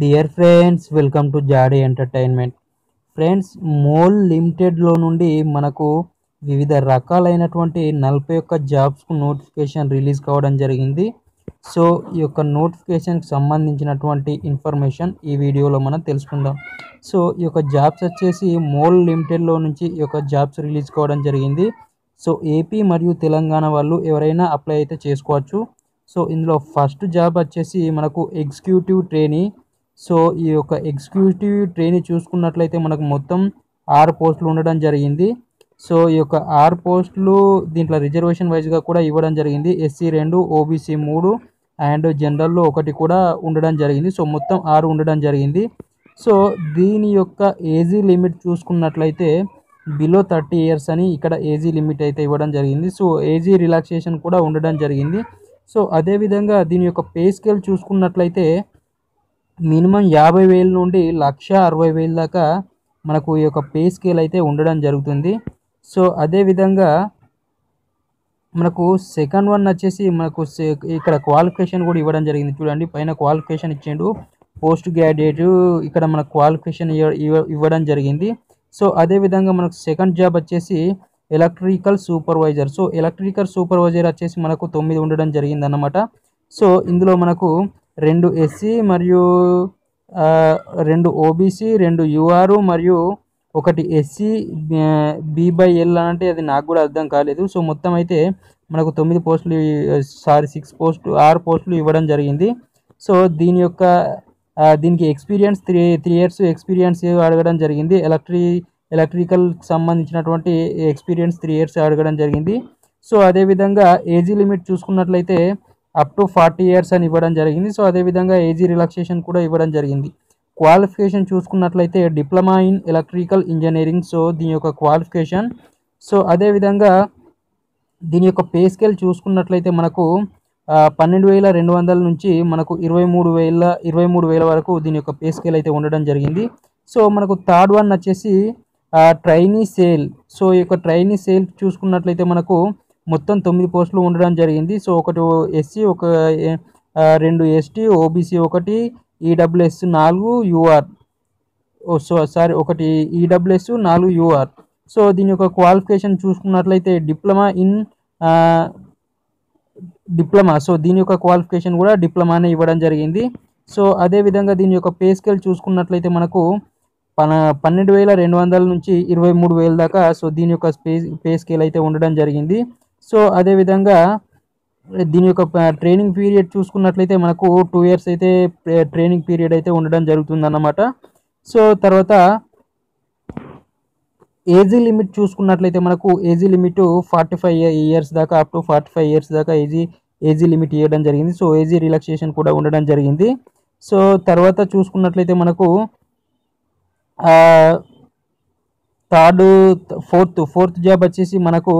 Dear friends welcome to Jadi entertainment friends MOIL లిమిటెడ్లో నుండి మనకు వివిధ రకాలైనటువంటి నలభై ఒక్క జాబ్స్కు నోటిఫికేషన్ రిలీజ్ కావడం జరిగింది. సో ఈ యొక్క నోటిఫికేషన్కి సంబంధించినటువంటి ఇన్ఫర్మేషన్ ఈ వీడియోలో మనం తెలుసుకుందాం. సో ఈ యొక్క జాబ్స్ వచ్చేసి మోల్ లిమిటెడ్లో నుంచి ఈ యొక్క జాబ్స్ రిలీజ్ కావడం జరిగింది. సో ఏపీ మరియు తెలంగాణ వాళ్ళు ఎవరైనా అప్లై అయితే చేసుకోవచ్చు. సో ఇందులో ఫస్ట్ జాబ్ వచ్చేసి మనకు ఎగ్జిక్యూటివ్ ట్రైనీ సో ఈ యొక్క ఎగ్జిక్యూటివ్ ట్రైనీ చూసుకున్నట్లయితే మనకు మొత్తం ఆరు పోస్టులు ఉండడం జరిగింది. సో ఈ యొక్క ఆరు పోస్టులు దీంట్లో రిజర్వేషన్ వైజ్గా కూడా ఇవ్వడం జరిగింది. ఎస్సీ రెండు ఓబీసీ మూడు అండ్ జనరల్లో ఒకటి కూడా ఉండడం జరిగింది. సో మొత్తం ఆరు ఉండడం జరిగింది. సో దీని యొక్క ఏజీ లిమిట్ చూసుకున్నట్లయితే బిలో థర్టీ ఇయర్స్ అని ఇక్కడ ఏజీ లిమిట్ అయితే ఇవ్వడం జరిగింది. సో ఏజీ రిలాక్సేషన్ కూడా ఉండడం జరిగింది. సో అదేవిధంగా దీని యొక్క పే స్కేల్ చూసుకున్నట్లయితే మినిమం యాభై వేల నుండి లక్ష అరవై వేల దాకా మనకు ఈ యొక్క పే స్కేల్ అయితే ఉండడం జరుగుతుంది. సో అదేవిధంగా మనకు సెకండ్ వన్ వచ్చేసి మనకు ఇక్కడ క్వాలిఫికేషన్ కూడా ఇవ్వడం జరిగింది. చూడండి పైన క్వాలిఫికేషన్ ఇచ్చిండు. పోస్ట్ గ్రాడ్యుయేట్ ఇక్కడ మనకు క్వాలిఫికేషన్ ఇవ్వడం జరిగింది. సో అదేవిధంగా మనకు సెకండ్ జాబ్ వచ్చేసి electrical supervisor so electrical supervisor వచ్చేసి మనకు తొమ్మిది ఉండడం జరిగింది అన్నమాట సో ఇందులో మనకు రెండు ఎస్సీ మరియు రెండు ఓబీసీ రెండు యూఆర్ మరియు ఒకటి ఎస్సీ బి బై ఎల్ అంటే అది నాకు కూడా అర్థం కాలేదు. సో మొత్తం అయితే మనకు తొమ్మిది పోస్టులు సారీ సిక్స్ పోస్ట్ ఆరు పోస్టులు ఇవ్వడం జరిగింది. సో దీని యొక్క దీనికి experience three three years experience అడగడం జరిగింది. ఎలక్ట్రీ ఎలక్ట్రికల్ సంబంధించినటువంటి ఎక్స్పీరియన్స్ త్రీ ఇయర్స్ అడగడం జరిగింది. సో అదేవిధంగా ఏజీ లిమిట్ చూసుకున్నట్లయితే అప్ టు ఫార్టీ ఇయర్స్ అని ఇవ్వడం జరిగింది. సో అదేవిధంగా ఏజీ రిలాక్సేషన్ కూడా ఇవ్వడం జరిగింది. క్వాలిఫికేషన్ చూసుకున్నట్లయితే diploma in electrical engineering so దీని యొక్క క్వాలిఫికేషన్ సో అదేవిధంగా దీని యొక్క పే స్కేల్ చూసుకున్నట్లయితే మనకు పన్నెండు వేల రెండు వందల నుంచి మనకు ఇరవై మూడు వేల ఇరవై మూడు వేల వరకు దీని యొక్క పే స్కేల్ అయితే ఉండడం జరిగింది. సో మనకు థర్డ్ వన్ వచ్చేసి ట్రైనీ సేల్ సో ఈ యొక్క ట్రైనీ సేల్ చూసుకున్నట్లయితే మనకు మొత్తం తొమ్మిది పోస్టులు ఉండడం జరిగింది. సో ఒకటి ఎస్సీ ఒక రెండు ఎస్టీ ఓబీసీ ఒకటి ఈడబ్ల్యూఎస్ నాలుగు యూఆర్. ఓ సో సారీ ఒకటి ఈడబ్ల్యూఎస్ నాలుగు యూఆర్. సో దీని యొక్క క్వాలిఫికేషన్ చూసుకున్నట్లయితే డిప్లొమా ఇన్ డిప్లొమా. సో దీని యొక్క క్వాలిఫికేషన్ కూడా డిప్లొమానే ఇవ్వడం జరిగింది. సో అదేవిధంగా దీని యొక్క పే స్కేల్ చూసుకున్నట్లయితే మనకు పన పన్నెండు వేల రెండు వందల నుంచి ఇరవై మూడు వేల దాకా సో దీని యొక్క పే పే స్కేల్ అయితే ఉండడం జరిగింది. సో అదేవిధంగా దీని యొక్క ట్రైనింగ్ పీరియడ్ చూసుకున్నట్లయితే మనకు టూ ఇయర్స్ అయితే ట్రైనింగ్ పీరియడ్ అయితే ఉండడం జరుగుతుంది అన్నమాట సో తర్వాత ఏజీ లిమిట్ చూసుకున్నట్లయితే మనకు age limit forty five years దాకా up to forty five years దాకా ఏజీ ఏజీ లిమిట్ ఇవ్వడం జరిగింది. సో ఏజీ రిలాక్సేషన్ కూడా ఉండడం జరిగింది. సో తర్వాత చూసుకున్నట్లయితే మనకు థర్డ్ ఫోర్త్ ఫోర్త్ జాబ్ వచ్చేసి మనకు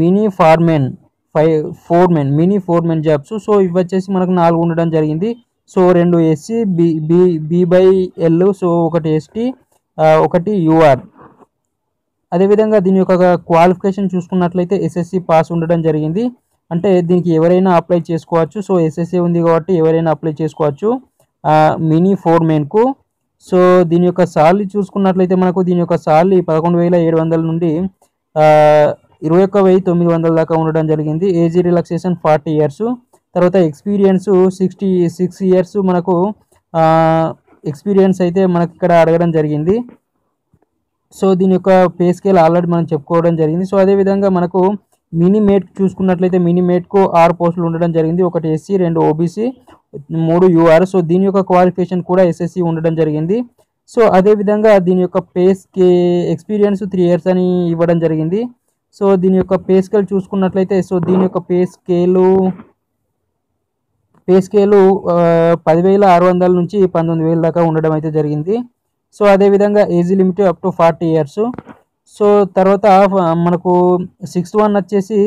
mini foreman five foreman mini foreman jobs. So ఇవి వచ్చేసి మనకు నాలుగు ఉండడం జరిగింది. సో రెండు SC B B B by L so ఒకటి ఎస్టీ ఒకటి యూఆర్. అదేవిధంగా దీని యొక్క క్వాలిఫికేషన్ చూసుకున్నట్లయితే ఎస్ఎస్సి పాస్ ఉండడం జరిగింది. అంటే దీనికి ఎవరైనా అప్లై చేసుకోవచ్చు. సో ఎస్ఎస్సి ఉంది కాబట్టి ఎవరైనా అప్లై చేసుకోవచ్చు మినీ ఫోర్ మెన్కు సో దీని యొక్క సాలరీ చూసుకున్నట్లయితే మనకు దీని యొక్క సాలరీ పదకొండు వేల ఏడు వందల నుండి ఇరవై ఒక్క వెయ్యి తొమ్మిది వందల దాకా ఉండడం జరిగింది. ఏజీ రిలాక్సేషన్ ఫార్టీ ఇయర్స్ తర్వాత ఎక్స్పీరియన్స్ సిక్స్టీ సిక్స్ ఇయర్స్ మనకు ఎక్స్పీరియన్స్ అయితే మనకి ఇక్కడ అడగడం జరిగింది. సో దీని యొక్క పే స్కేల్ ఆల్రెడీ మనం చెప్పుకోవడం జరిగింది. సో అదేవిధంగా మనకు మినీ మేట్ చూసుకున్నట్లయితే మినీ మేట్కు ఆరు పోస్టులు ఉండడం జరిగింది. ఒకటి ఎస్సీ రెండు ఓబీసీ మూడు యూఆర్ సో దీని యొక్క క్వాలిఫికేషన్ కూడా ఎస్ఎస్సి ఉండడం జరిగింది. సో అదేవిధంగా దీని యొక్క pay scale experience three years అని ఇవ్వడం జరిగింది. సో దీని యొక్క పే స్కేల్ చూసుకున్నట్లయితే సో దీని యొక్క పే స్కేలు పే స్కేలు పదివేల ఆరు వందల నుంచి పంతొమ్మిది వేల దాకా ఉండడం అయితే జరిగింది. సో అదేవిధంగా age limit up to forty years so తర్వాత మనకు సిక్స్త్ వన్ వచ్చేసి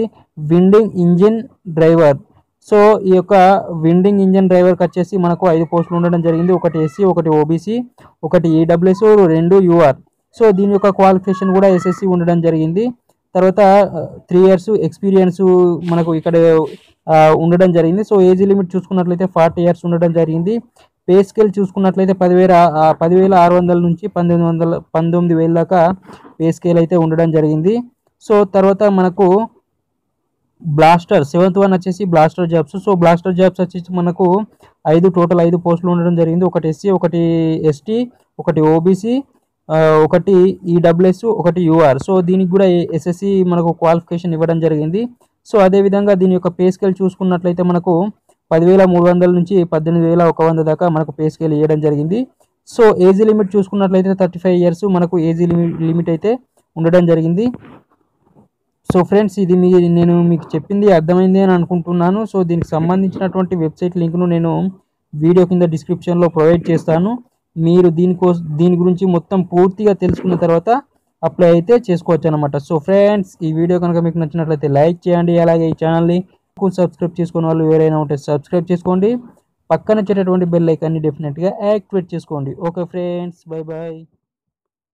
విండింగ్ ఇంజిన్ డ్రైవర్ సో ఈ యొక్క విండింగ్ ఇంజిన్ డ్రైవర్కి వచ్చేసి మనకు ఐదు పోస్టులు ఉండడం జరిగింది. ఒకటి ఎస్సీ ఒకటి ఓబీసీ ఒకటి ఈడబ్ల్యూఎస్ రెండు యూఆర్ సో దీని యొక్క క్వాలిఫికేషన్ కూడా ఎస్ఎస్సి ఉండడం జరిగింది. తర్వాత త్రీ ఇయర్స్ ఎక్స్పీరియన్స్ మనకు ఇక్కడ ఉండడం జరిగింది. సో ఏజ్ లిమిట్ చూసుకున్నట్లయితే ఫార్టీ ఇయర్స్ ఉండడం జరిగింది. పే స్కేల్ చూసుకున్నట్లయితే పదివేల పదివేల ఆరు వందల నుంచి పంతొమ్మిది వందల పంతొమ్మిది వేల దాకా పే స్కేల్ అయితే ఉండడం జరిగింది. సో తర్వాత మనకు బ్లాస్టర్ సెవెంత్ వన్ వచ్చేసి blaster jobs so blaster jobs వచ్చేసి మనకు ఐదు టోటల్ ఐదు పోస్టులు ఉండడం జరిగింది. ఒకటి ఎస్సీ ఒకటి ఎస్టీ ఒకటి ఓబీసీ ఒకటి ఈడబ్ల్యూఎస్ ఒకటి యూఆర్ సో దీనికి కూడా ఎస్ఎస్సి మనకు క్వాలిఫికేషన్ ఇవ్వడం జరిగింది. సో అదేవిధంగా దీని యొక్క పే స్కేల్ చూసుకున్నట్లయితే మనకు పదివేల మూడు వందల నుంచి పద్దెనిమిది వేల ఒక వంద దాకా మనకు పే స్కేల్ ఇవ్వడం జరిగింది. సో ఏజ్ లిమిట్ చూసుకున్నట్లయితే థర్టీ ఫైవ్ ఇయర్స్ మనకు ఏజ్ లిమిట్ అయితే ఉండడం జరిగింది. సో ఫ్రెండ్స్ ఇది మీ నేను మీకు చెప్పింది అర్థమైంది అని అనుకుంటున్నాను. సో దీనికి సంబంధించినటువంటి వెబ్సైట్ లింక్ను నేను వీడియో కింద డిస్క్రిప్షన్లో ప్రొవైడ్ చేస్తాను. మీరు దీనికోసం దీని గురించి మొత్తం పూర్తిగా తెలుసుకున్న తర్వాత అప్లై అయితే చేసుకోవచ్చు అనమాట సో ఫ్రెండ్స్ ఈ వీడియో కనుక మీకు నచ్చినట్లయితే లైక్ చేయండి అలాగే ఈ ఛానల్ని సబ్స్క్రైబ్ చేసుకున్న వాళ్ళు ఎవరైనా ఉంటే సబ్స్క్రైబ్ చేసుకోండి. పక్కన వచ్చేటటువంటి బెల్ ఐకాన్ని డెఫినెట్గా యాక్టివేట్ చేసుకోండి. Okay friends bye bye